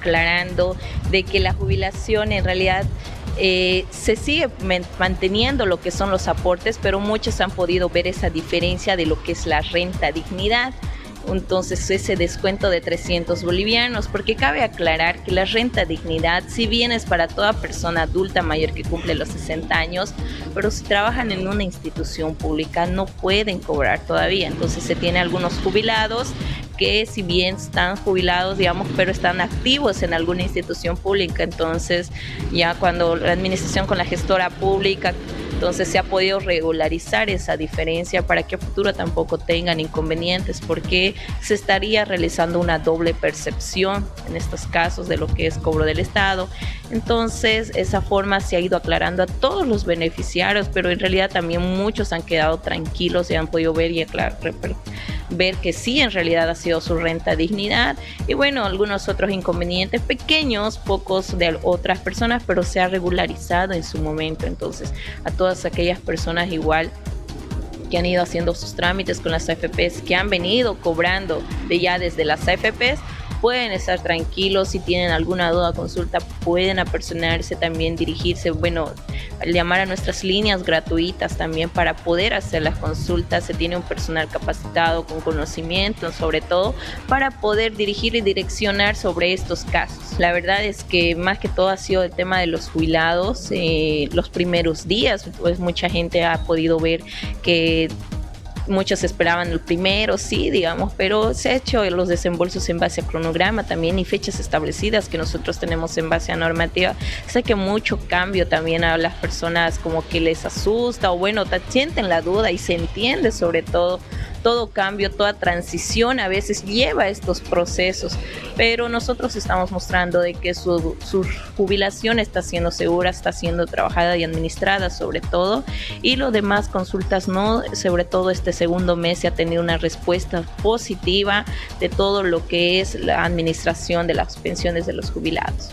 aclarando de que la jubilación en realidad eh, se sigue manteniendo lo que son los aportes, pero muchos han podido ver esa diferencia de lo que es la renta dignidad. Entonces ese descuento de 300 bolivianos, porque cabe aclarar que la renta dignidad, si bien es para toda persona adulta mayor que cumple los 60 años, pero si trabajan en una institución pública no pueden cobrar todavía, entonces se tiene algunos jubilados que si bien están jubilados, digamos, pero están activos en alguna institución pública, entonces ya cuando la administración con la gestora pública entonces se ha podido regularizar esa diferencia para que a futuro tampoco tengan inconvenientes porque se estaría realizando una doble percepción en estos casos de lo que es cobro del Estado. Entonces esa forma se ha ido aclarando a todos los beneficiarios, pero en realidad también muchos han quedado tranquilos y han podido ver y aclarar ver que sí en realidad ha sido su renta dignidad y bueno, algunos otros inconvenientes pequeños, pocos de otras personas, pero se ha regularizado en su momento. Entonces, a todas aquellas personas igual que han ido haciendo sus trámites con las AFPs, que han venido cobrando de ya desde las AFPs, pueden estar tranquilos. Si tienen alguna duda, consulta, pueden apersonarse también, dirigirse, bueno, llamar a nuestras líneas gratuitas también para poder hacer las consultas. Se tiene un personal capacitado con conocimiento, sobre todo, para poder dirigir y direccionar sobre estos casos. La verdad es que más que todo ha sido el tema de los jubilados. Eh, los primeros días, pues mucha gente ha podido ver que muchos esperaban el primero, sí, digamos, pero se ha hecho los desembolsos en base a cronograma también y fechas establecidas que nosotros tenemos en base a normativa. Sé que mucho cambio también a las personas como que les asusta o bueno, sienten la duda y se entiende sobre todo todo cambio, toda transición a veces lleva estos procesos, pero nosotros estamos mostrando de que su, su, jubilación está siendo segura, está siendo trabajada y administrada sobre todo, y lo demás consultas no, sobre todo este segundo mes se ha tenido una respuesta positiva de todo lo que es la administración de las pensiones de los jubilados.